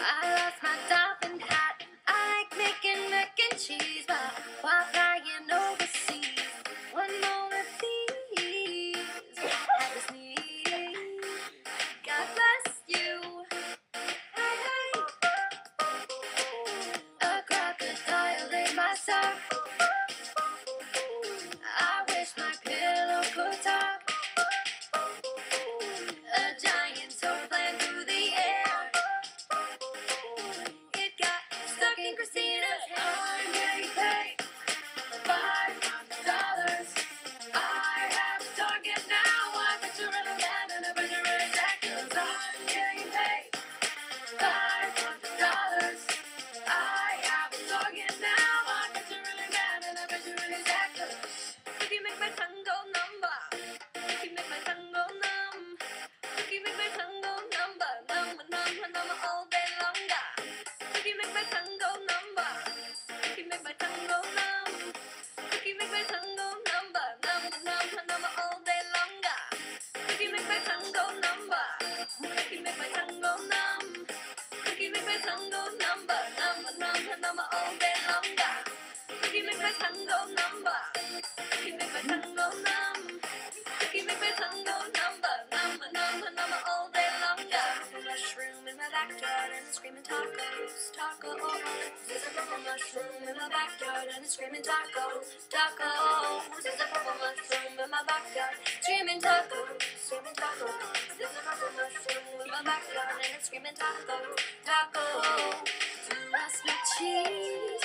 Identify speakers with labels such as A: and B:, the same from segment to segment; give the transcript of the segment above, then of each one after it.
A: I lost my dolphin hat. I like making mac and cheese while, flying overseas. One more of these. Had to sneeze. God bless you. Hey. A crocodile ate my sock. Stuck in Christina's if you make my tongue go number, number, number, number all day longer. You make my tongue go number, you make my tongue go numb, if you make my tongue go number, number, number, number all day longer. Mushroom in my backyard and screaming tacos, tacos. There's a purple mushroom in my backyard and it's screaming tacos, tacos. Screaming tacos, tacos. Lost my cheese,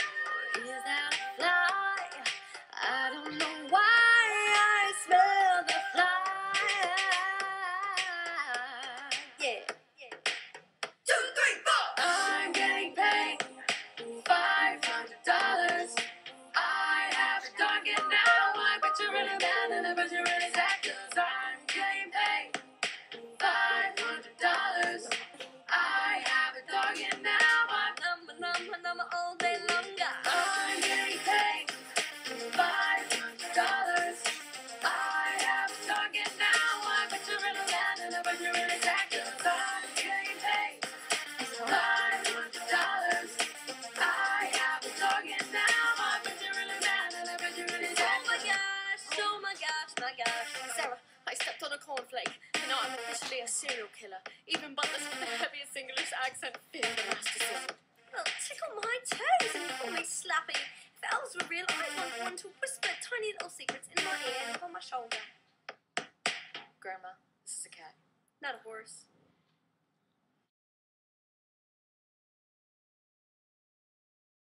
B: cornflake, and I'm officially a serial killer. Even butlers with the heaviest English accent fear the masterson.
A: Well, tickle my toes and call me Slappy. If elves were real, I'd want one to whisper tiny little secrets in my ear and on my shoulder.
B: Grandma, this is a cat.
A: Not a horse.